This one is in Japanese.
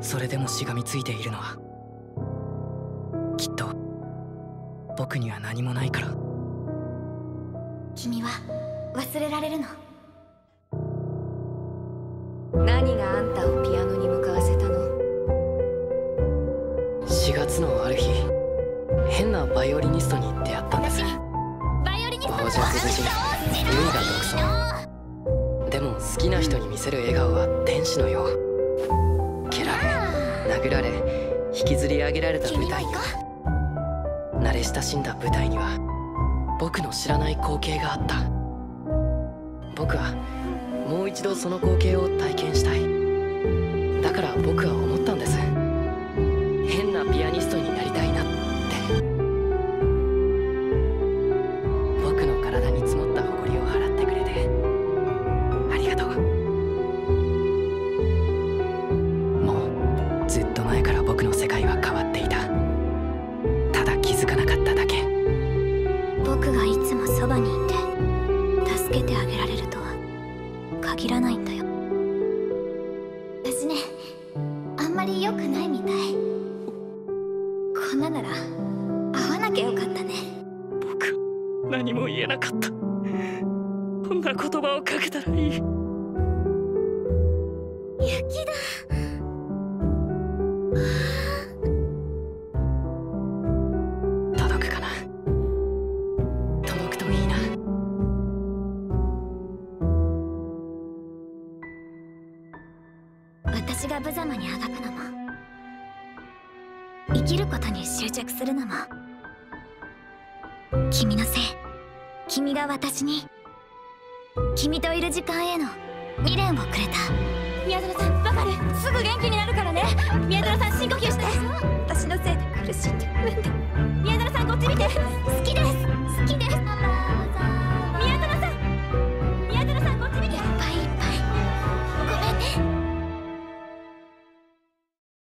それでもしがみついているのはきっと僕には何もないから。君は忘れられるの？何があんたをピアノに向かわせたの？4月のある日変なバイオリニストに出会ったんですバイオリニストの傍若無人優雅独尊でも好きな人に見せる笑顔は天使のよう。蹴られ殴られ引きずり上げられた舞台には慣れ親しんだ舞台には僕の知らない光景があった。僕はもう一度その光景を体験私ね。あんまり良くないみたい。こんななら会わなきゃよかったね。僕何も言えなかった。こんな言葉をかけたらいい。雪だ私が無様にあがくのも生きることに執着するのも君のせい。君が私に君といる時間への未練をくれた。宮園さんわかる。すぐ元気になるからね。宮園さん深呼吸